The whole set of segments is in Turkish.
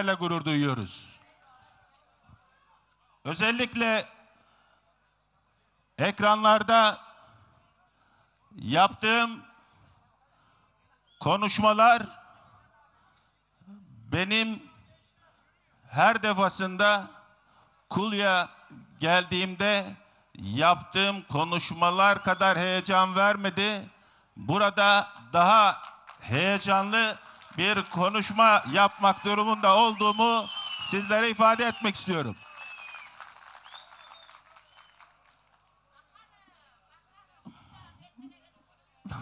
ile gurur duyuyoruz. Özellikle ekranlarda yaptığım konuşmalar benim her defasında Kulya geldiğimde yaptığım konuşmalar kadar heyecan vermedi. Burada daha heyecanlı bir konuşma yapmak durumunda olduğumu sizlere ifade etmek istiyorum.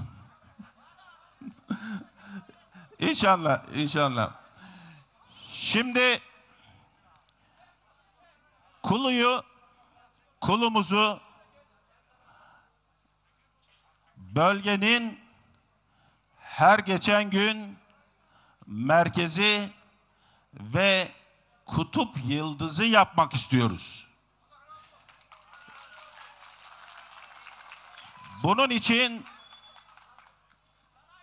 İnşallah, inşallah. Şimdi kuluyu, kulumuzu bölgenin her geçen gün merkezi ve kutup yıldızı yapmak istiyoruz. Bunun için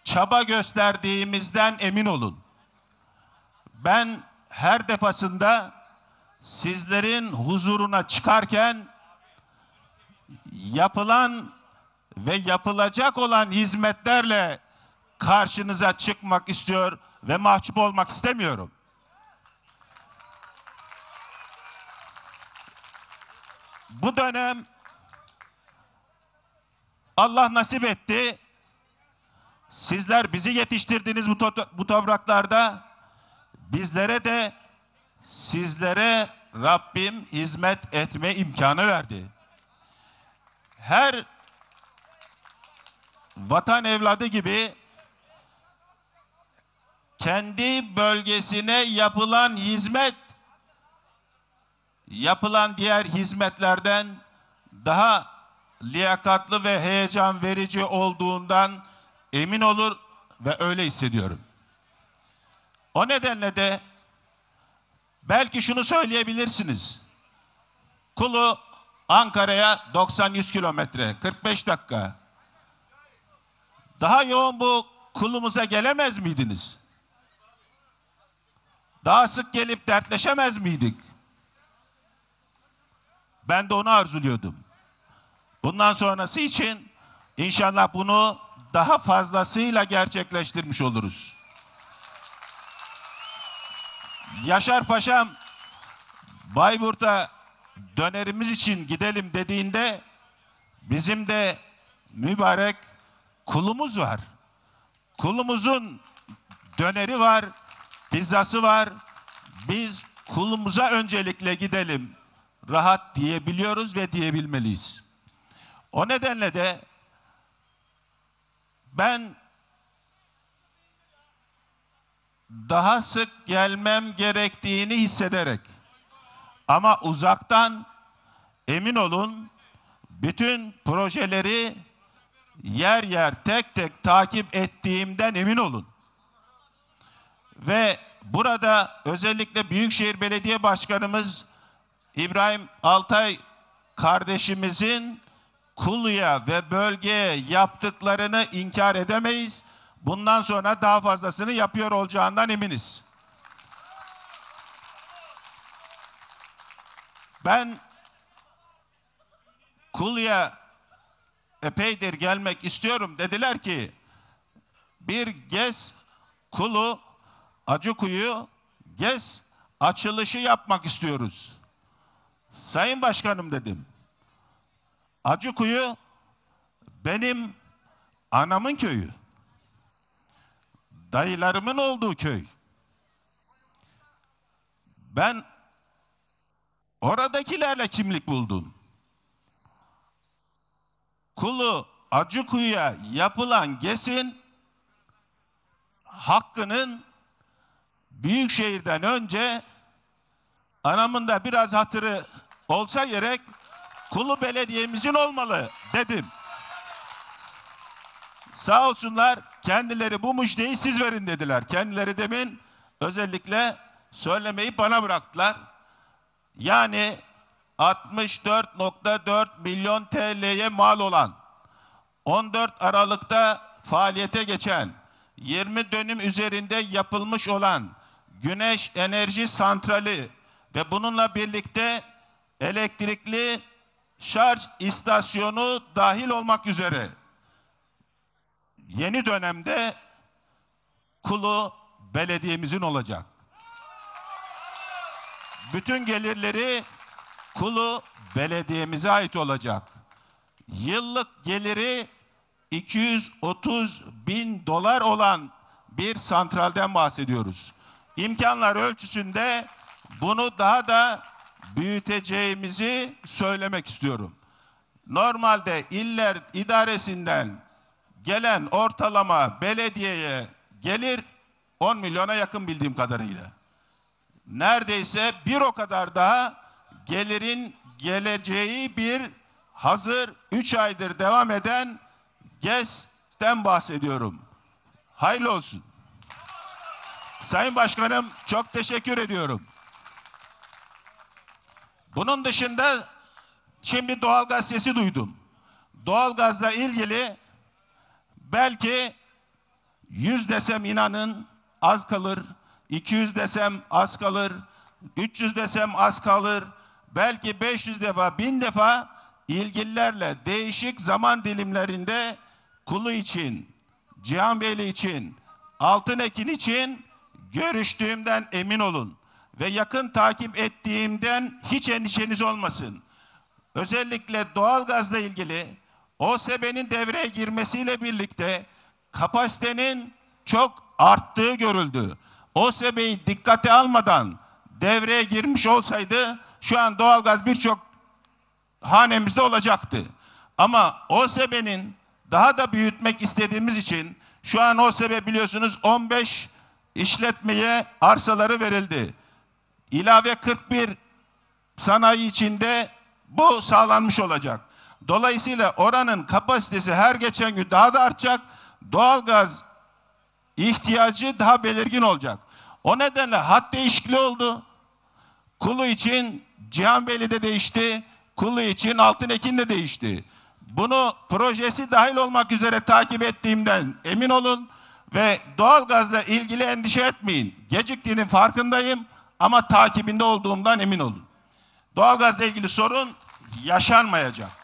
çaba gösterdiğimizden emin olun. Ben her defasında sizlerin huzuruna çıkarken yapılan ve yapılacak olan hizmetlerle karşınıza çıkmak istiyor ve mahcup olmak istemiyorum. Bu dönem Allah nasip etti. Sizler bizi yetiştirdiniz bu, to- bu topraklarda. Bizlere de sizlere Rabbim hizmet etme imkanı verdi. Her vatan evladı gibi kendi bölgesine yapılan hizmet yapılan diğer hizmetlerden daha liyakatlı ve heyecan verici olduğundan emin olur ve öyle hissediyorum. O nedenle de belki şunu söyleyebilirsiniz. Kulu Ankara'ya 90-100 kilometre, 45 dakika. Daha yoğun bu kulumuza gelemez miydiniz? Daha sık gelip dertleşemez miydik? Ben de onu arzuluyordum. Bundan sonrası için inşallah bunu daha fazlasıyla gerçekleştirmiş oluruz. Yaşar Paşam Bayburt'a dönerimiz için gidelim dediğinde bizim de mübarek kulumuz var. Kulumuzun döneri var, pizzası var. Biz kulumuza öncelikle gidelim. Rahat diyebiliyoruz ve diyebilmeliyiz. O nedenle de ben daha sık gelmem gerektiğini hissederek ama uzaktan emin olun bütün projeleri yer yer tek tek takip ettiğimden emin olun. Ve burada özellikle Büyükşehir Belediye Başkanımız İbrahim Altay kardeşimizin Kulu'ya ve bölgeye yaptıklarını inkar edemeyiz. Bundan sonra daha fazlasını yapıyor olacağından eminiz. Ben Kulu'ya epeydir gelmek istiyorum. Dediler ki bir gez Kulu Acıkuyu gez açılışı yapmak istiyoruz. Sayın Başkanım dedim. Acıkuyu benim anamın köyü. Dayılarımın olduğu köy. Ben oradakilerle kimlik buldum. Kulu Acıkuyu'ya yapılan GES'in hakkının Büyükşehir'den önce anamın da biraz hatırı olsa gerek Kulu belediyemizin olmalı dedim. Sağ olsunlar kendileri bu müjdeyi siz verin dediler. Kendileri demin özellikle söylemeyi bana bıraktılar. Yani 64.4 milyon TL'ye mal olan 14 Aralık'ta faaliyete geçen 20 dönüm üzerinde yapılmış olan güneş enerji santrali ve bununla birlikte elektrikli şarj istasyonu dahil olmak üzere yeni dönemde kulu belediyemizin olacak. Bütün gelirleri kulu belediyemize ait olacak. Yıllık geliri 230 bin dolar olan bir santralden bahsediyoruz. İmkanlar ölçüsünde bunu daha da büyüteceğimizi söylemek istiyorum. Normalde iller idaresinden gelen ortalama belediyeye gelir 10 milyona yakın bildiğim kadarıyla. Neredeyse bir o kadar daha gelirin geleceği bir hazır 3 aydır devam eden GES'ten bahsediyorum. Hayırlı olsun. Sayın Başkanım çok teşekkür ediyorum. Bunun dışında şimdi doğalgaz sesi duydum. Doğalgazla ilgili belki 100 desem inanın az kalır, 200 desem az kalır, 300 desem az kalır, belki 500 defa, 1000 defa ilgililerle değişik zaman dilimlerinde kulu için, Cihan Beyli için, Altınekin için görüştüğümden emin olun. Ve yakın takip ettiğimden hiç endişeniz olmasın. Özellikle doğalgazla ilgili OSB'nin devreye girmesiyle birlikte kapasitenin çok arttığı görüldü. OSB'yi dikkate almadan devreye girmiş olsaydı şu an doğalgaz birçok hanemizde olacaktı. Ama OSB'nin daha da büyütmek istediğimiz için şu an OSB biliyorsunuz 15 işletmeye arsaları verildi. İlave 41 sanayi içinde bu sağlanmış olacak. Dolayısıyla oranın kapasitesi her geçen gün daha da artacak. Doğalgaz ihtiyacı daha belirgin olacak. O nedenle hat değişikliği oldu. Kulu için Cihanbeyli de değişti. Kulu için Altınekin de değişti. Bunu projesi dahil olmak üzere takip ettiğimden emin olun ve doğalgazla ilgili endişe etmeyin. Geciktiğinin farkındayım ama takibinde olduğumdan emin olun. Doğalgazla ilgili sorun yaşanmayacak.